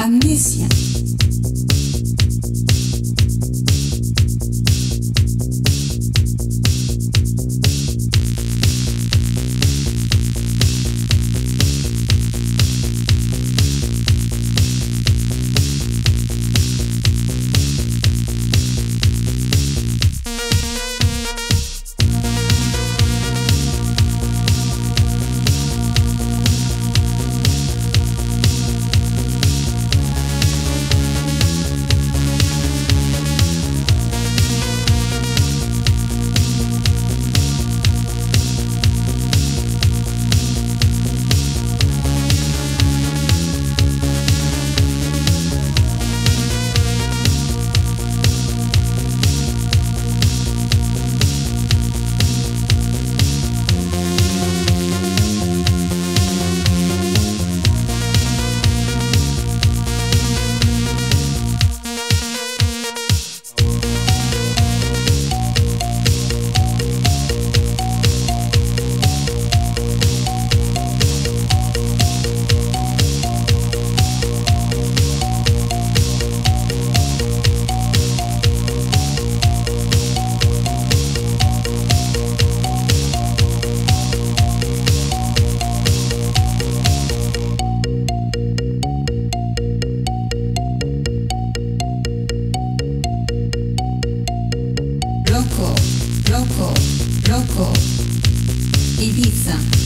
Amnesia. Ibiza.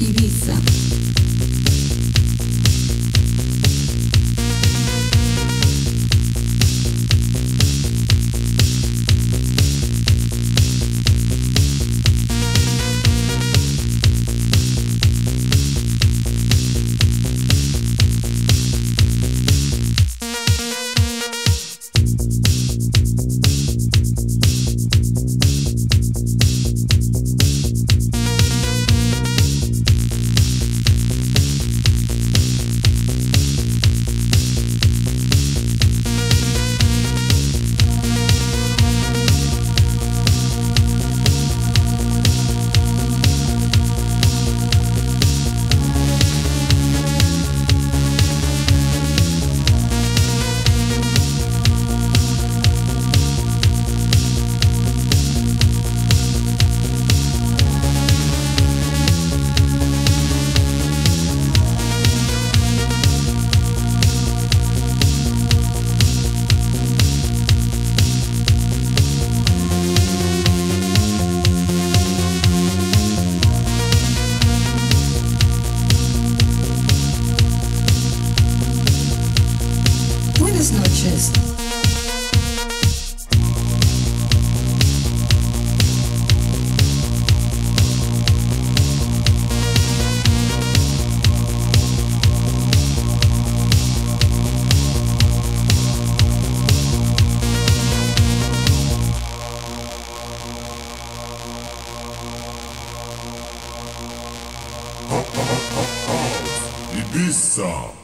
Ibiza. Ibiza.